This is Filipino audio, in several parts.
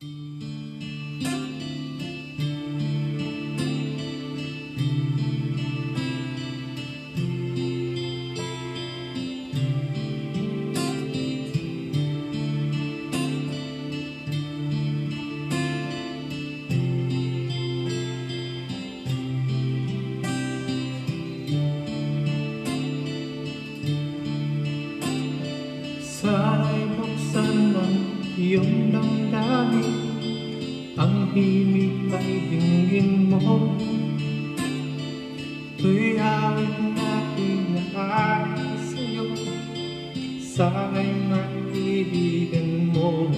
Sana'y iyong damdamin Ang himig ay dinggin mo. Ito'y aking nakinaan sa'yo Sana'y maibigan mo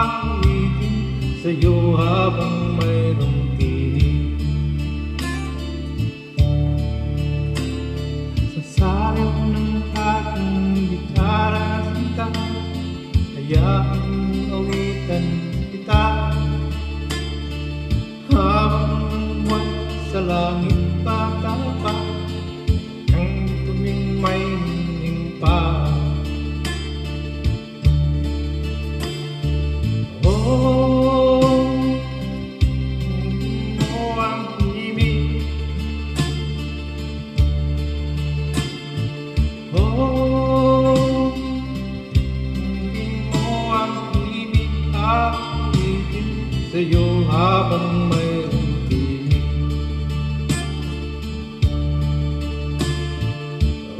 ibig awitin sa'yo habang mayroong tinig. Sa sayaw ng aking gitara sinta, hayaan awitan kita. Habang buwan sa langit patapa, Sa'yo habang mayroong tinig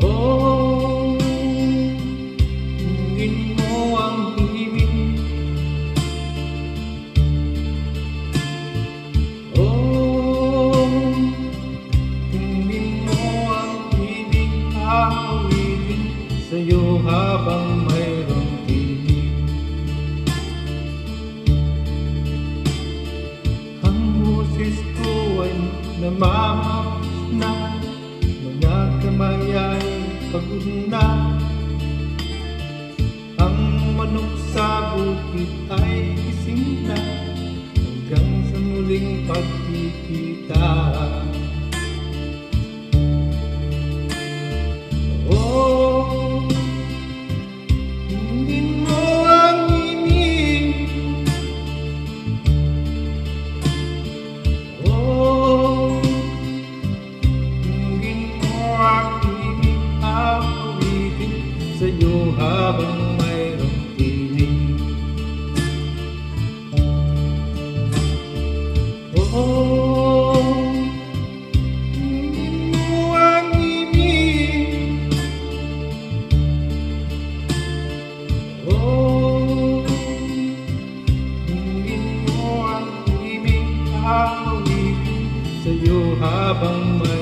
Oh, hindi mo ang ibig Oh, hindi mo ang ibig awitin Sa'yo habang ay namamaos na Mga kamay ay pagod habang mayroong tinig. Hindi mo ang ibig. Hindi mo ang ibig awitin Sa'yo habang may